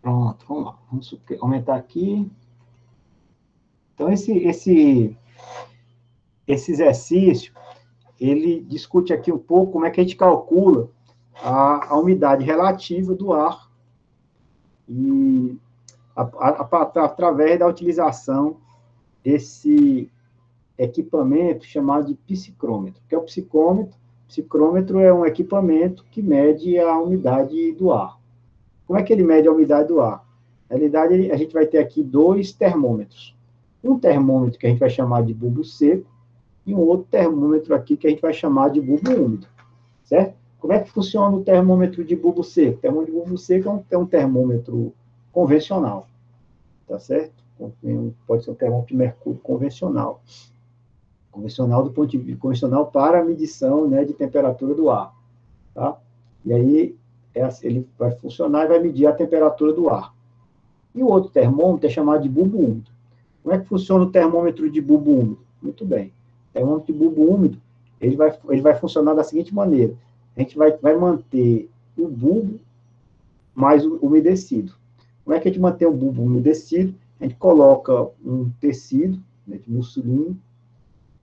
Pronto, vamos lá. Vamos aumentar aqui. Então, esse, esse, esse exercício, ele discute aqui um pouco como é que a gente calcula a, a umidade relativa do ar e a, a, através da utilização desse equipamento chamado de psicrômetro. Que é o psicômetro? Psicrômetro é um equipamento que mede a umidade do ar. Como é que ele mede a umidade do ar? Na realidade, a gente vai ter aqui dois termômetros. Um termômetro que a gente vai chamar de bulbo seco e um outro termômetro aqui que a gente vai chamar de bulbo úmido, certo? Como é que funciona o termômetro de bulbo seco? O termômetro de bulbo seco é um termômetro convencional, tá certo? Pode ser um termômetro de mercúrio convencional. Convencional do ponto de convencional para medição né, de temperatura do ar, tá? E aí é, assim, ele vai funcionar e vai medir a temperatura do ar. E o outro termômetro é chamado de bulbo úmido. Como é que funciona o termômetro de bulbo úmido? Muito bem. O termômetro de bulbo úmido, ele vai, ele vai funcionar da seguinte maneira. A gente vai, vai manter o bulbo mais umedecido. Como é que a gente mantém o bulbo umedecido? A gente coloca um tecido né, de mussolino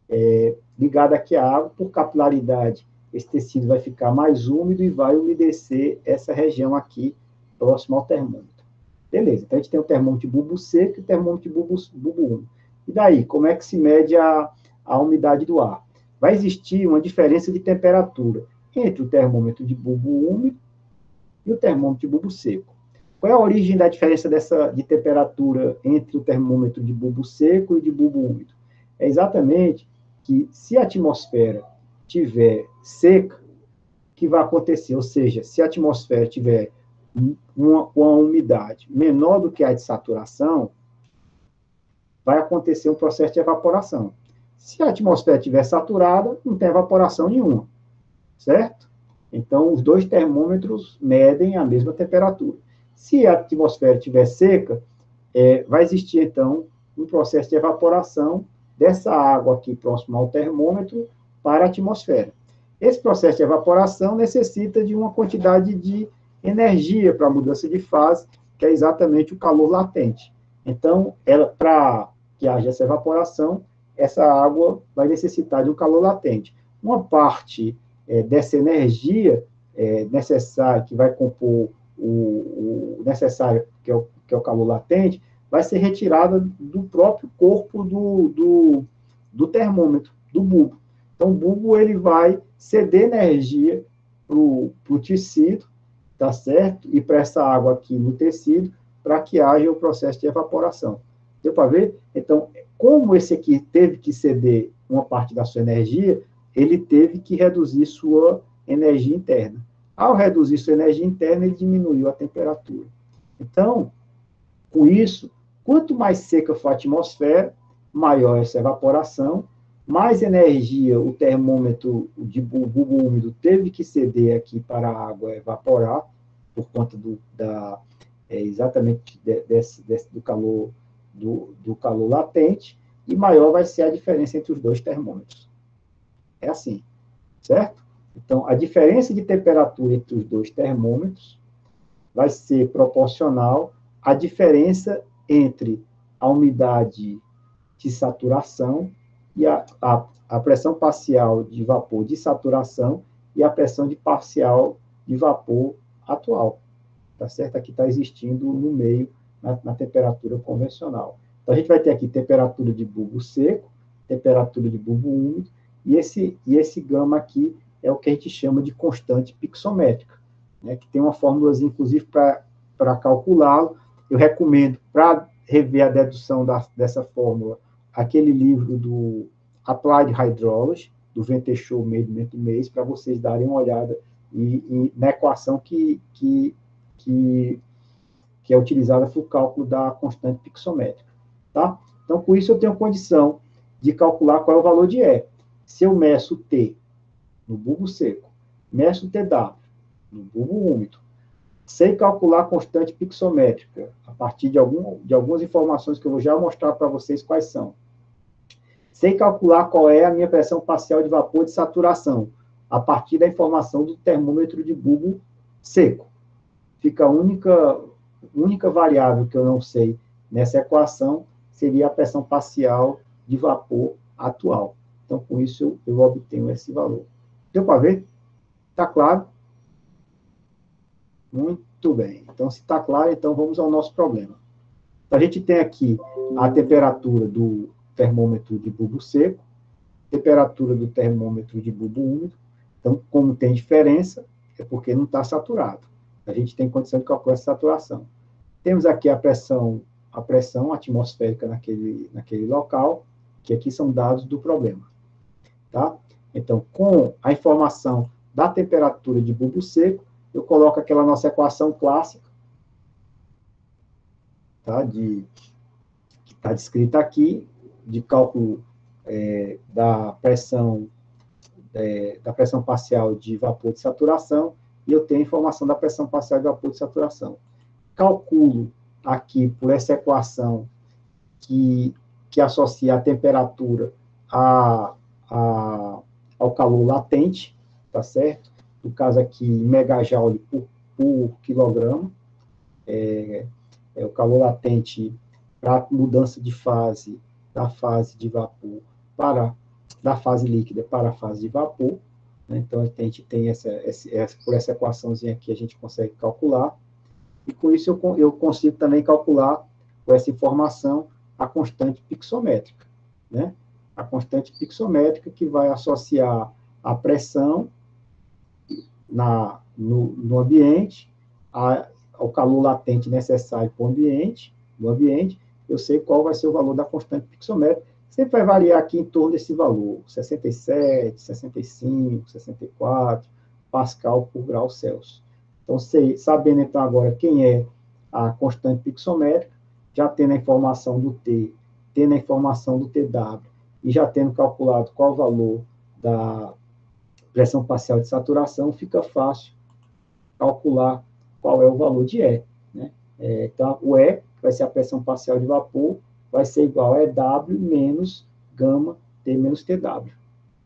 é, ligado aqui à água, por capilaridade, esse tecido vai ficar mais úmido e vai umedecer essa região aqui, próximo ao termômetro. Beleza, então a gente tem o termômetro de bulbo seco e o termômetro de bulbo, bulbo úmido. E daí, como é que se mede a, a umidade do ar? Vai existir uma diferença de temperatura entre o termômetro de bulbo úmido e o termômetro de bulbo seco. Qual é a origem da diferença dessa, de temperatura entre o termômetro de bulbo seco e de bulbo úmido? É exatamente que se a atmosfera tiver seca, o que vai acontecer? Ou seja, se a atmosfera tiver uma, uma umidade menor do que a de saturação, vai acontecer um processo de evaporação. Se a atmosfera estiver saturada, não tem evaporação nenhuma, certo? Então, os dois termômetros medem a mesma temperatura. Se a atmosfera estiver seca, é, vai existir, então, um processo de evaporação dessa água aqui próximo ao termômetro para a atmosfera. Esse processo de evaporação necessita de uma quantidade de energia para a mudança de fase, que é exatamente o calor latente. Então, para que haja essa evaporação, essa água vai necessitar de um calor latente. Uma parte é, dessa energia é, necessária, que vai compor o, o necessário, que é o, que é o calor latente, vai ser retirada do próprio corpo do, do, do termômetro, do bulbo. Então, o bulbo ele vai ceder energia para o tecido, tá certo? E para essa água aqui no tecido, para que haja o processo de evaporação. Deu para ver? Então, como esse aqui teve que ceder uma parte da sua energia, ele teve que reduzir sua energia interna. Ao reduzir sua energia interna, ele diminuiu a temperatura. Então, com isso, quanto mais seca for a atmosfera, maior essa evaporação, mais energia o termômetro de bulbo úmido teve que ceder aqui para a água evaporar, por conta do, da, é, exatamente de, desse, desse, do, calor, do, do calor latente, e maior vai ser a diferença entre os dois termômetros. É assim, certo? Então, a diferença de temperatura entre os dois termômetros vai ser proporcional à diferença entre a umidade de saturação e a, a, a pressão parcial de vapor de saturação e a pressão de parcial de vapor atual, tá certo? Aqui está existindo no meio, na, na, temperatura convencional. Então, a gente vai ter aqui temperatura de bulbo seco, temperatura de bulbo úmido, e esse, e esse gama aqui é o que a gente chama de constante pixométrica, né, que tem uma fórmula, inclusive, para calculá-lo. Eu recomendo, para rever a dedução da, dessa fórmula, aquele livro do Applied Hydrology, do Meio do Mês, para vocês darem uma olhada e, e, na equação que, que, que, que é utilizada para o cálculo da constante pixométrica. Tá? Então, com isso, eu tenho condição de calcular qual é o valor de E. Se eu meço T no bulbo seco, meço TW no bulbo úmido, sei calcular constante pixométrica, a partir de, algum, de algumas informações que eu vou já mostrar para vocês quais são. Sei calcular qual é a minha pressão parcial de vapor de saturação, a partir da informação do termômetro de bulbo seco. Fica a única, única variável que eu não sei nessa equação seria a pressão parcial de vapor atual. Então, com isso, eu, eu obtenho esse valor. Deu para ver? Está claro? Muito bem. Então, se está claro, então vamos ao nosso problema. A gente tem aqui a temperatura do termômetro de bulbo seco, temperatura do termômetro de bulbo úmido. Então, como tem diferença, é porque não está saturado. A gente tem condição de calcular essa saturação. Temos aqui a pressão, a pressão atmosférica naquele, naquele local, que aqui são dados do problema. Tá? Então, com a informação da temperatura de bulbo seco, eu coloco aquela nossa equação clássica, tá? de, que está descrita aqui, de cálculo é, da pressão é, da pressão parcial de vapor de saturação, e eu tenho a informação da pressão parcial de vapor de saturação. Calculo aqui por essa equação que, que associa a temperatura a, a, ao calor latente, tá certo? No caso aqui, megajoule por, por quilograma. É, é o calor latente para mudança de fase da fase de vapor para da fase líquida para a fase de vapor. Né? Então, a gente tem essa, essa, essa, por essa equaçãozinha aqui, a gente consegue calcular. E com isso, eu, eu consigo também calcular, com essa informação, a constante pixométrica. Né? A constante pixométrica que vai associar a pressão na, no, no ambiente, a, calor latente necessário para o ambiente, no ambiente, eu sei qual vai ser o valor da constante pixométrica, sempre vai variar aqui em torno desse valor, 67, 65, 64 Pascal por grau Celsius. Então, sabendo então agora quem é a constante pixométrica, já tendo a informação do T, tendo a informação do TW, e já tendo calculado qual o valor da pressão parcial de saturação, fica fácil calcular qual é o valor de E. Né? É, então, o E vai ser a pressão parcial de vapor, vai ser igual a EW menos gama T menos TW.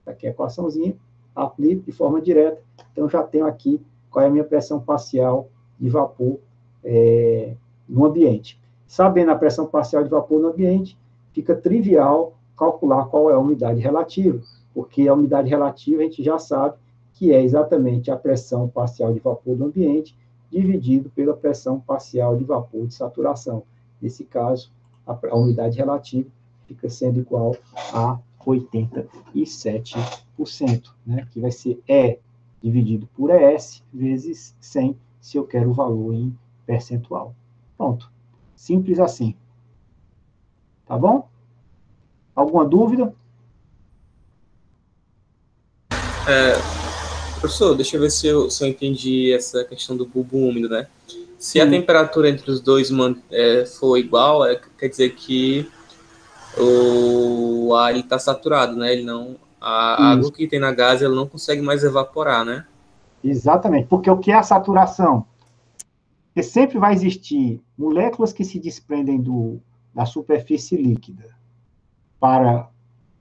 Aqui é a equaçãozinha, aplico de forma direta, então já tenho aqui qual é a minha pressão parcial de vapor é, no ambiente. Sabendo a pressão parcial de vapor no ambiente, fica trivial calcular qual é a umidade relativa, porque a umidade relativa a gente já sabe que é exatamente a pressão parcial de vapor do ambiente dividido pela pressão parcial de vapor de saturação. Nesse caso, a, a umidade relativa fica sendo igual a 87%, né? que vai ser E dividido por ES vezes 100, se eu quero o valor em percentual. Pronto. Simples assim. Tá bom? Alguma dúvida? É, professor, deixa eu ver se eu, se eu entendi essa questão do bulbo úmido, né? Se a temperatura entre os dois é, for igual, é, quer dizer que o ar está saturado, né? Ele não, a água que tem na gás ela não consegue mais evaporar, né? Exatamente, porque o que é a saturação? Porque sempre vai existir moléculas que se desprendem do, da superfície líquida para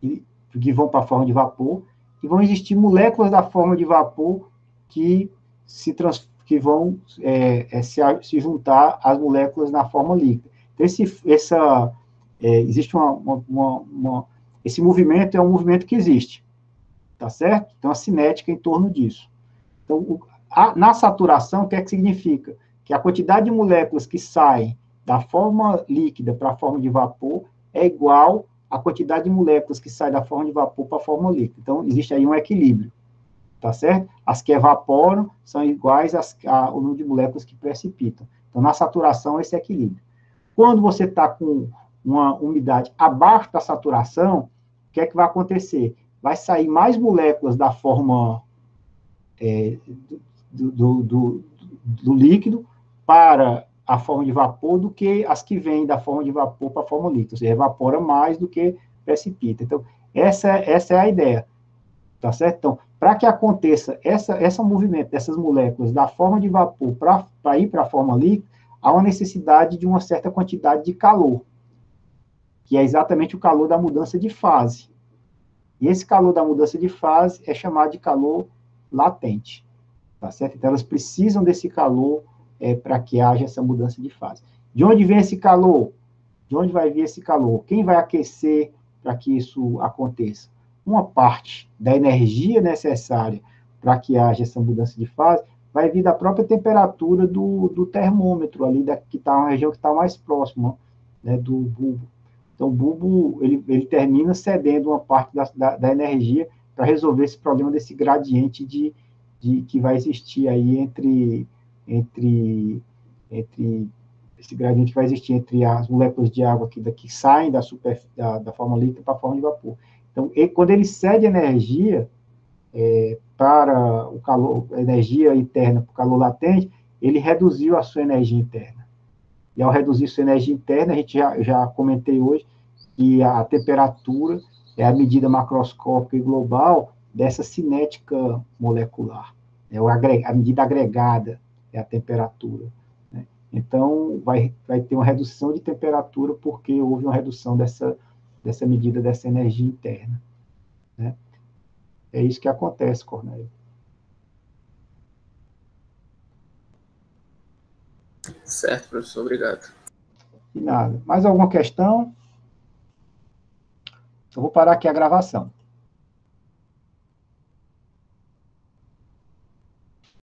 que vão para a forma de vapor e vão existir moléculas da forma de vapor que se transformam que vão é, é, se, se, juntar às moléculas na forma líquida. Então, esse, essa, é, existe uma, uma, uma, esse movimento é um movimento que existe, tá certo? Então, a cinética em torno disso. Então, o, a, na saturação, o que é que significa? Que a quantidade de moléculas que saem da forma líquida para a forma de vapor é igual à quantidade de moléculas que saem da forma de vapor para a forma líquida. Então, existe aí um equilíbrio tá certo? As que evaporam são iguais ao número de moléculas que precipitam. Então, na saturação, esse equilíbrio. Quando você está com uma umidade abaixo da saturação, o que é que vai acontecer? Vai sair mais moléculas da forma é, do, do, do, do, líquido para a forma de vapor do que as que vêm da forma de vapor para a forma líquida. Ou seja, evapora mais do que precipita. Então, essa, essa é a ideia. Tá certo? Então, para que aconteça essa, esse movimento dessas moléculas da forma de vapor para ir para a forma líquida, há uma necessidade de uma certa quantidade de calor, que é exatamente o calor da mudança de fase. E esse calor da mudança de fase é chamado de calor latente. tá certo? Então, elas precisam desse calor é, para que haja essa mudança de fase. De onde vem esse calor? De onde vai vir esse calor? Quem vai aquecer para que isso aconteça? Uma parte da energia necessária para que haja essa mudança de fase vai vir da própria temperatura do, do termômetro ali, da, que está uma região que está mais próxima né, do bulbo. Então, o bulbo, ele, ele termina cedendo uma parte da, da, da energia para resolver esse problema desse gradiente de, de, que vai existir aí entre, entre, entre esse gradiente que vai existir entre as moléculas de água que daqui saem da, super, da, da forma líquida para a forma de vapor. Então, quando ele cede energia é, para o calor, energia interna para o calor latente, ele reduziu a sua energia interna. E ao reduzir sua energia interna, a gente já, já comentei hoje que a temperatura é a medida macroscópica e global dessa cinética molecular. É a medida agregada é a temperatura. Né? Então, vai, vai ter uma redução de temperatura porque houve uma redução dessa, dessa medida dessa energia interna. Né? É isso que acontece, Cornélio. Certo, professor, obrigado. De nada. Mais alguma questão? Eu vou parar aqui a gravação.